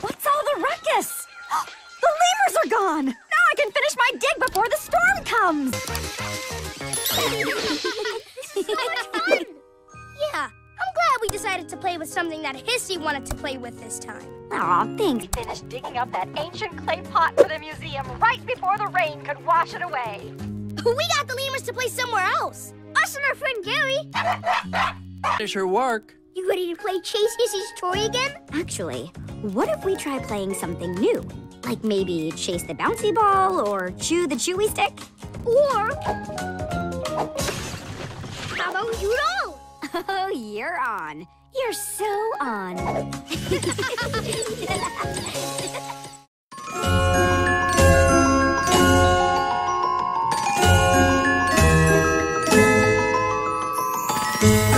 What's all the ruckus? The lemurs are gone! Now I can finish my dig before the storm comes! so yeah, I'm glad we decided to play with something that Hissy wanted to play with this time. Aw, thanks. We finished digging up that ancient clay pot for the museum right before the rain could wash it away. we got the lemurs to play somewhere else. Us and our friend Gary. Finish her work. You ready to play Chase Hissy's toy again? Actually, what if we try playing something new? Like maybe chase the bouncy ball or chew the chewy stick? Or how about you know? Oh, you're on. You're so on.